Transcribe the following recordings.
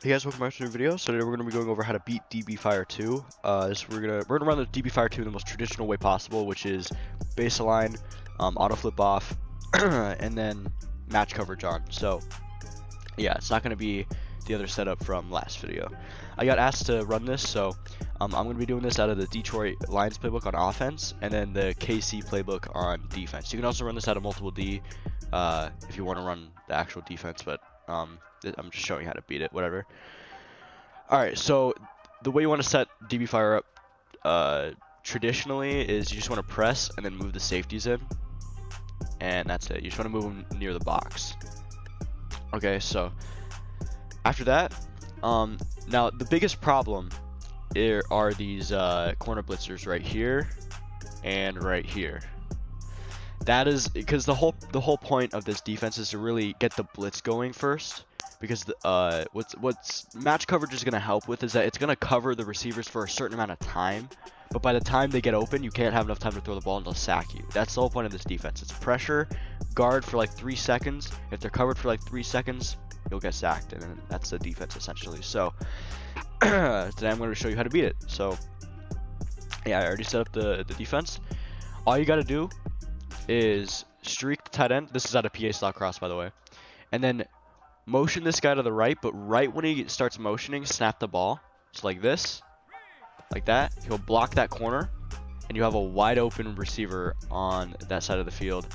Hey guys, welcome back to a new video. So today we're going to be going over how to beat DB Fire 2. Uh, this, we're gonna we're gonna run the DB Fire 2 in the most traditional way possible, which is base align, um, auto flip off, and then match coverage on. So yeah, it's not going to be the other setup from last video. I got asked to run this, so um, I'm going to be doing this out of the Detroit Lions playbook on offense, and then the KC playbook on defense. You can also run this out of multiple D uh, if you want to run the actual defense, but um, I'm just showing you how to beat it, whatever. Alright, so the way you want to set DB Fire up uh, traditionally is you just want to press and then move the safeties in. And that's it. You just want to move them near the box. Okay, so after that, um, now the biggest problem are these uh, corner blitzers right here and right here. That is because the whole the whole point of this defense is to really get the blitz going first because the, uh, what's what's match coverage is going to help with is that it's going to cover the receivers for a certain amount of time. But by the time they get open, you can't have enough time to throw the ball and they'll sack you. That's the whole point of this defense. It's pressure, guard for like three seconds. If they're covered for like three seconds, you'll get sacked, and that's the defense essentially. So today I'm going to show you how to beat it. So yeah, I already set up the the defense. All you got to do is streak the tight end. This is out of PA slot cross, by the way. And then motion this guy to the right, but right when he starts motioning, snap the ball. So like this, like that. He'll block that corner, and you have a wide open receiver on that side of the field.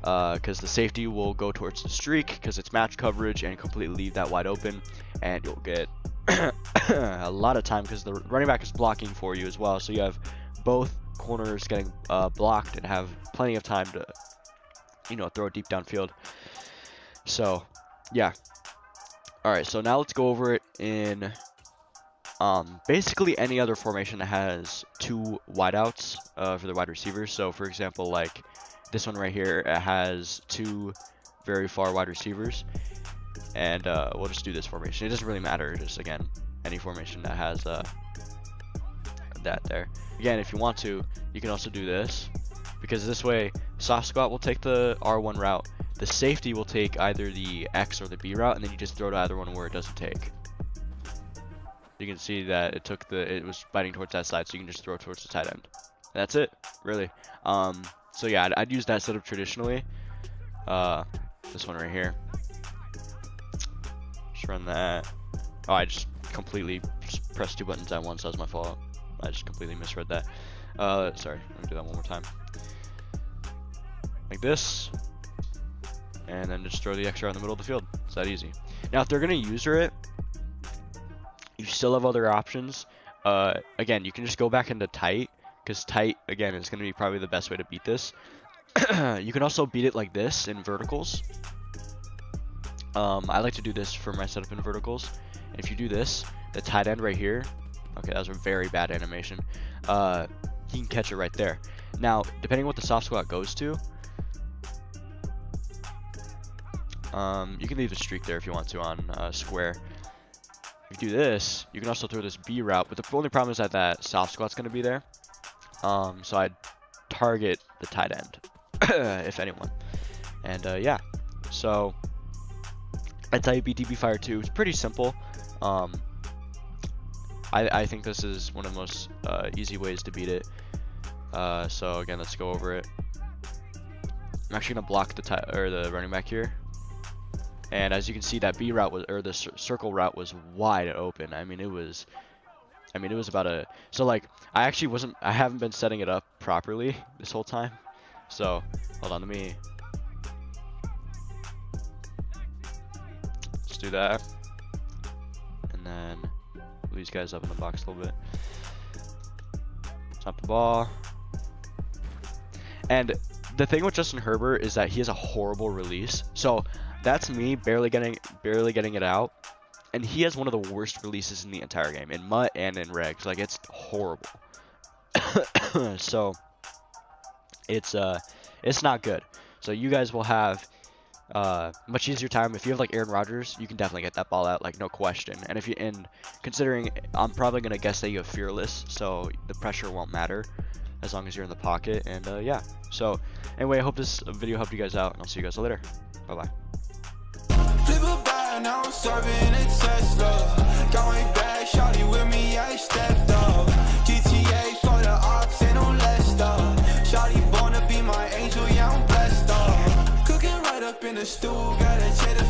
Because uh, the safety will go towards the streak because it's match coverage and completely leave that wide open, and you'll get a lot of time because the running back is blocking for you as well. So you have both corners getting uh, blocked and have plenty of time to, you know, throw deep downfield. So, yeah, Alright, so now let's go over it in um, basically any other formation that has two wideouts uh, for the wide receivers. So, for example, like this one right here, it has two very far wide receivers. And uh, we'll just do this formation. It doesn't really matter, just again, any formation that has uh, that there. Again, if you want to, you can also do this. Because this way, soft squat will take the R1 route the safety will take either the X or the B route, and then you just throw to either one where it doesn't take. You can see that it took the, it was biting towards that side, so you can just throw towards the tight end. And that's it, really. Um, so yeah, I'd, I'd use that setup traditionally. Uh, this one right here. Just run that. Oh, I just completely just pressed two buttons at once. That was my fault. I just completely misread that. Uh, sorry. Let me do that one more time. Like this and then just throw the extra in the middle of the field. It's that easy. Now, if they're going to user it, you still have other options. Uh, again, you can just go back into tight, because tight, again, is going to be probably the best way to beat this. you can also beat it like this in verticals. Um, I like to do this for my setup in verticals. if you do this, the tight end right here, okay, that was a very bad animation, uh, you can catch it right there. Now, depending what the soft squat goes to, Um, you can leave a streak there if you want to on uh, square. If you do this, you can also throw this B route, but the only problem is that that soft squat's going to be there. Um, so I'd target the tight end, if anyone. And uh, yeah, so that's how you beat DB Fire 2. It's pretty simple. Um, I, I think this is one of the most uh, easy ways to beat it. Uh, so again, let's go over it. I'm actually gonna block the or the running back here. And as you can see, that B route was, or the circle route was wide open. I mean, it was, I mean, it was about a, so like, I actually wasn't, I haven't been setting it up properly this whole time. So, hold on, let me, let's do that. And then, move these guys up in the box a little bit. Stop the ball. And the thing with Justin Herbert is that he has a horrible release. So that's me barely getting barely getting it out. And he has one of the worst releases in the entire game, in MUT and in regs. Like it's horrible. so it's uh it's not good. So you guys will have uh, much easier time. If you have like Aaron Rodgers, you can definitely get that ball out, like no question. And if you and considering, I'm probably gonna guess that you have fearless, so the pressure won't matter as long as you're in the pocket. And uh, yeah. So anyway, I hope this video helped you guys out, and I'll see you guys later. Bye bye now I'm serving a Tesla. Going back, shawty with me, I stepped up. GTA for the ops, ain't no less stuff. Shawty born to be my angel, yeah, I'm blessed up. Cooking right up in the stool, got a cheddar